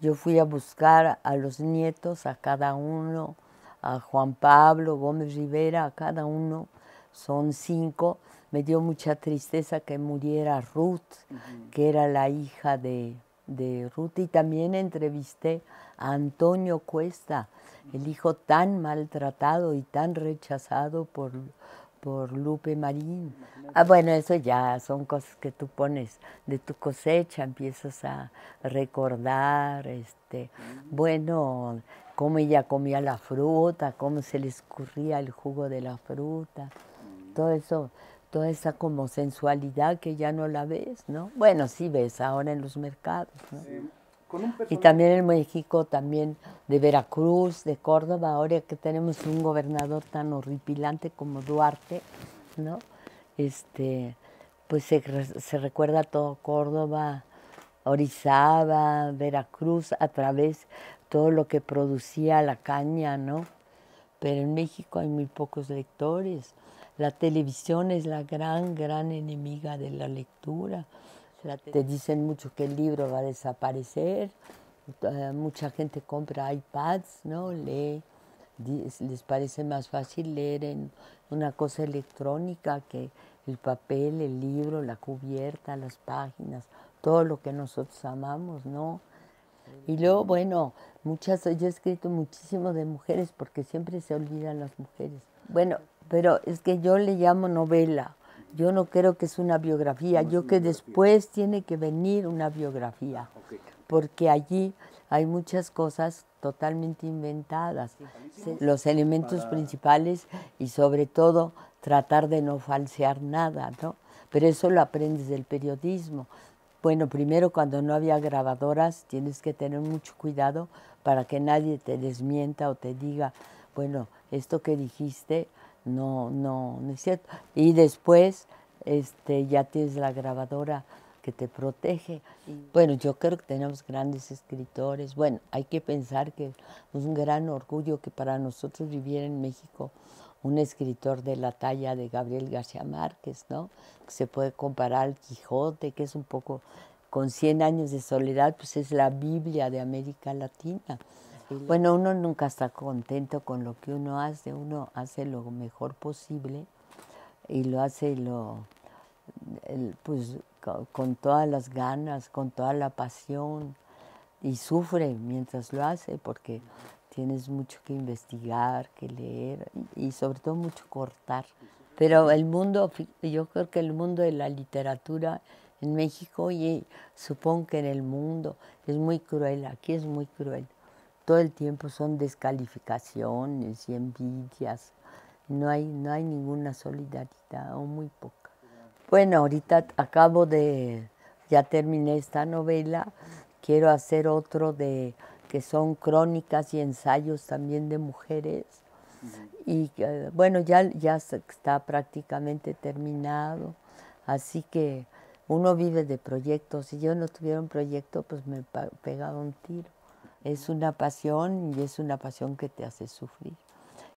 Yo fui a buscar a los nietos, a cada uno, a Juan Pablo Gómez Rivera, a cada uno, son cinco. Me dio mucha tristeza que muriera Ruth, que era la hija de, de Ruth, y también entrevisté a Antonio Cuesta, el hijo tan maltratado y tan rechazado por, por Lupe Marín. Ah, bueno, eso ya son cosas que tú pones de tu cosecha, empiezas a recordar, este, bueno, cómo ella comía la fruta, cómo se le escurría el jugo de la fruta, todo eso, toda esa como sensualidad que ya no la ves, ¿no? Bueno, sí ves ahora en los mercados, ¿no? Y también en México, también de Veracruz, de Córdoba, ahora que tenemos un gobernador tan horripilante como Duarte, ¿no? Este, pues se, se recuerda todo Córdoba, Orizaba, Veracruz, a través todo lo que producía la caña, ¿no? Pero en México hay muy pocos lectores. La televisión es la gran, gran enemiga de la lectura. Te dicen mucho que el libro va a desaparecer, eh, mucha gente compra iPads, ¿no? Lee, les parece más fácil leer en una cosa electrónica que el papel, el libro, la cubierta, las páginas, todo lo que nosotros amamos, ¿no? Y luego, bueno, muchas, yo he escrito muchísimo de mujeres porque siempre se olvidan las mujeres. Bueno, pero es que yo le llamo novela yo no creo que es una biografía, yo que después tiene que venir una biografía, porque allí hay muchas cosas totalmente inventadas, los elementos principales y sobre todo tratar de no falsear nada, ¿no? Pero eso lo aprendes del periodismo. Bueno, primero cuando no había grabadoras tienes que tener mucho cuidado para que nadie te desmienta o te diga, bueno, esto que dijiste no, no, no es cierto. Y después este, ya tienes la grabadora que te protege. Bueno, yo creo que tenemos grandes escritores. Bueno, hay que pensar que es un gran orgullo que para nosotros viviera en México un escritor de la talla de Gabriel García Márquez, ¿no? Que se puede comparar al Quijote, que es un poco con 100 años de soledad, pues es la Biblia de América Latina. Bueno, uno nunca está contento con lo que uno hace, uno hace lo mejor posible y lo hace lo, pues, con todas las ganas, con toda la pasión y sufre mientras lo hace porque tienes mucho que investigar, que leer y sobre todo mucho cortar. Pero el mundo, yo creo que el mundo de la literatura en México y supongo que en el mundo es muy cruel, aquí es muy cruel todo el tiempo son descalificaciones y envidias. No hay, no hay ninguna solidaridad o muy poca. Bueno, ahorita acabo de, ya terminé esta novela, quiero hacer otro de que son crónicas y ensayos también de mujeres. Y bueno, ya, ya está prácticamente terminado, así que uno vive de proyectos. Si yo no tuviera un proyecto, pues me pegaba un tiro. Es una pasión y es una pasión que te hace sufrir.